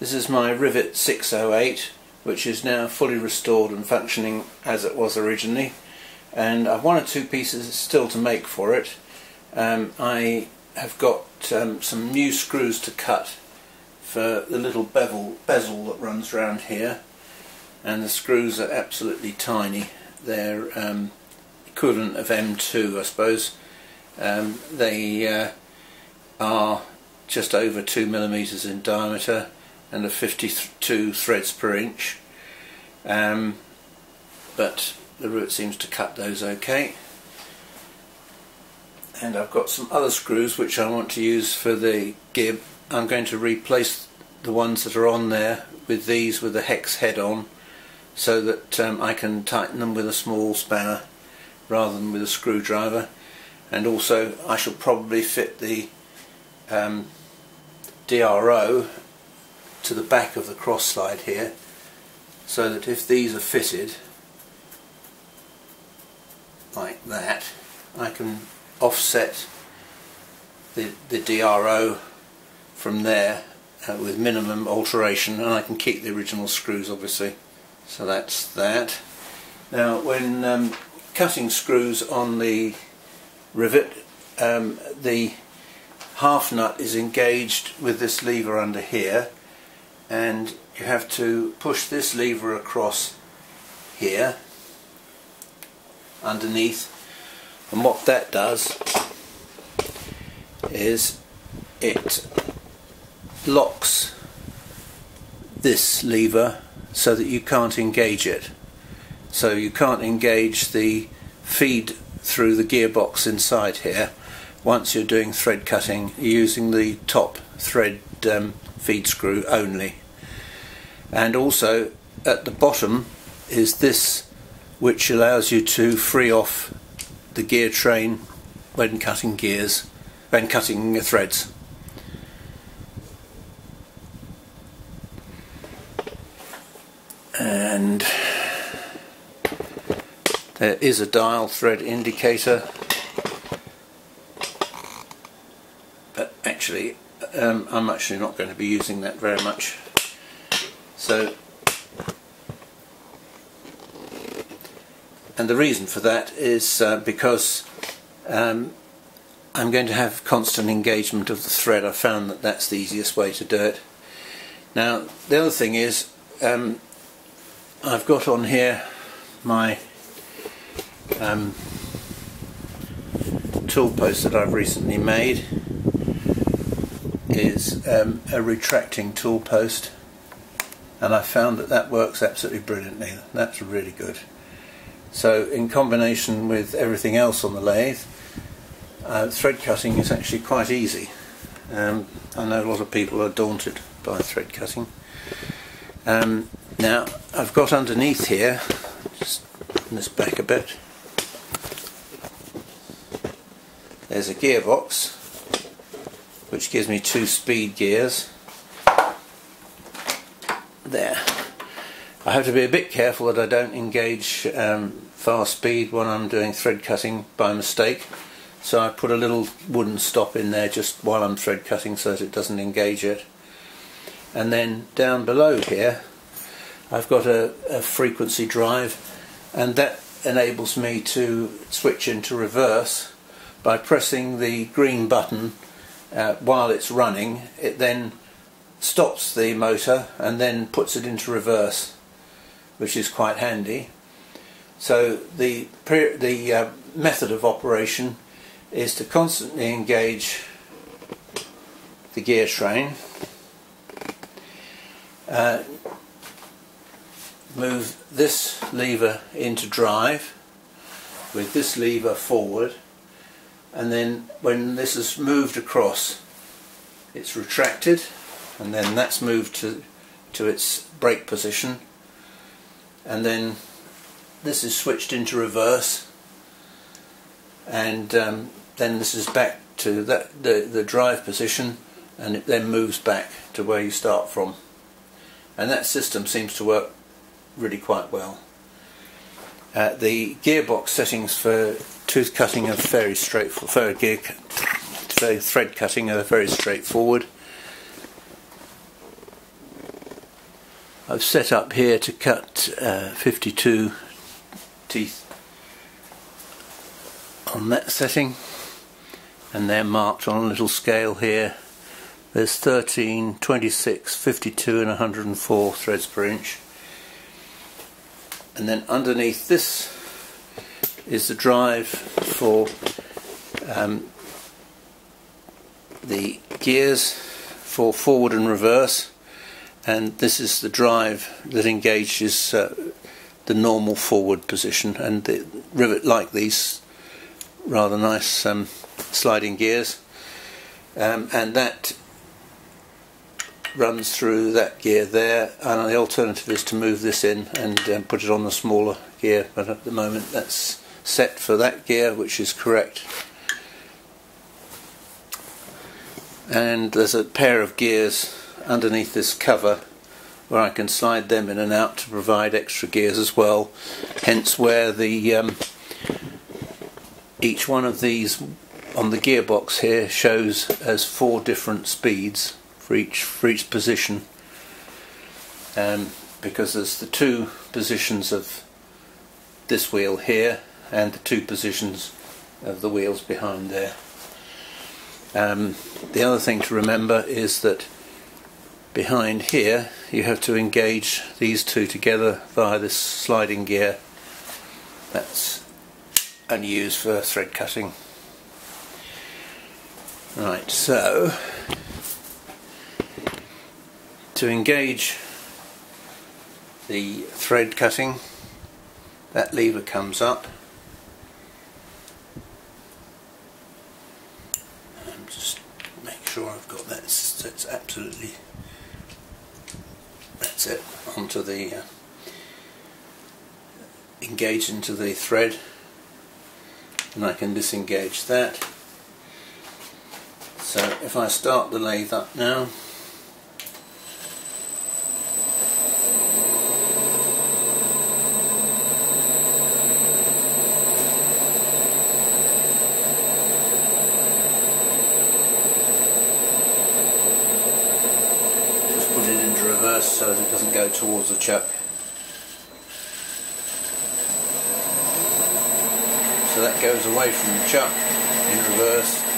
This is my Rivett 608 which is now fully restored and functioning as it was originally and I've one or two pieces still to make for it. Um, I have got um, some new screws to cut for the little bevel, bezel that runs around here and the screws are absolutely tiny. They're um, equivalent of M2 I suppose. Um, they uh, are just over 2 millimeters in diameter and are 52 threads per inch. Um, but the root seems to cut those okay. And I've got some other screws which I want to use for the gear I'm going to replace the ones that are on there with these with the hex head on so that um, I can tighten them with a small spanner rather than with a screwdriver. And also I shall probably fit the um, DRO to the back of the cross slide here so that if these are fitted like that I can offset the, the DRO from there uh, with minimum alteration and I can keep the original screws obviously. So that's that. Now when um, cutting screws on the Rivett um, the half nut is engaged with this lever under here and you have to push this lever across here underneath. And what that does is it locks this lever so that you can't engage it. So you can't engage the feed through the gearbox inside here once you're doing thread cutting you're using the top thread um, feed screw only and also at the bottom is this which allows you to free off the gear train when cutting gears, when cutting threads. And there is a dial thread indicator but actually um, I'm actually not going to be using that very much so and the reason for that is uh, because um, I'm going to have constant engagement of the thread. I found that that's the easiest way to do it. Now the other thing is um, I've got on here my um, tool post that I've recently made is um, a retracting tool post and I found that that works absolutely brilliantly. That's really good. So in combination with everything else on the lathe, uh, thread cutting is actually quite easy. Um, I know a lot of people are daunted by thread cutting. Um, now I've got underneath here, just this back a bit, there's a gearbox which gives me two speed gears there I have to be a bit careful that I don't engage um, fast speed when I'm doing thread cutting by mistake. So I put a little wooden stop in there just while I'm thread cutting so that it doesn't engage it. And then down below here I've got a, a frequency drive and that enables me to switch into reverse by pressing the green button uh, while it's running. It then stops the motor and then puts it into reverse which is quite handy. So the, the uh, method of operation is to constantly engage the gear train, uh, move this lever into drive with this lever forward and then when this is moved across it's retracted and then that's moved to, to its brake position and then this is switched into reverse and um, then this is back to that, the, the drive position and it then moves back to where you start from and that system seems to work really quite well. Uh, the gearbox settings for tooth cutting are very straightforward, for gear, thread cutting are very straightforward. I've set up here to cut uh, 52 teeth on that setting and they're marked on a little scale here. There's 13, 26, 52 and 104 threads per inch. And then underneath this is the drive for um, the gears for forward and reverse and this is the drive that engages uh, the normal forward position. And the Rivett like these rather nice um, sliding gears. Um, and that runs through that gear there. And the alternative is to move this in and um, put it on the smaller gear. But at the moment that's set for that gear which is correct. And there's a pair of gears underneath this cover where I can slide them in and out to provide extra gears as well hence where the um, each one of these on the gearbox here shows as four different speeds for each for each position um, because there's the two positions of this wheel here and the two positions of the wheels behind there. Um, the other thing to remember is that behind here you have to engage these two together via this sliding gear that's only used for thread cutting. Right, so to engage the thread cutting that lever comes up just make sure I've got that it's absolutely it onto the uh, engage into the thread. And I can disengage that. So if I start the lathe up now reverse so that it doesn't go towards the chuck. So that goes away from the chuck in reverse.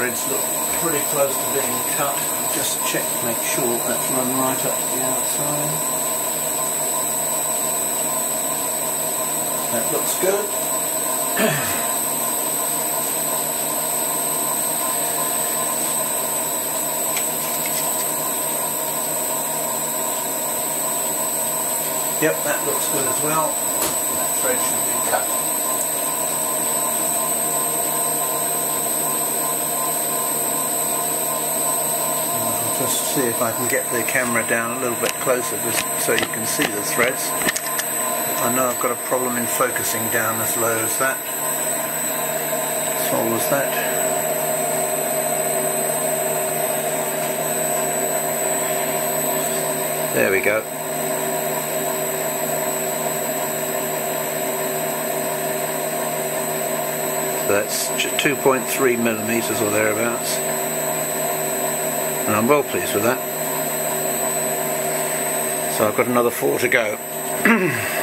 Threads look pretty close to being cut. Just check, make sure that's run right up to the outside. That looks good. Yep, that looks good as well. That thread should be cut. Just see if I can get the camera down a little bit closer just so you can see the threads. I know I've got a problem in focusing down as low as that. So was that. There we go. that's 2.3 millimeters or thereabouts and I'm well pleased with that. So I've got another four to go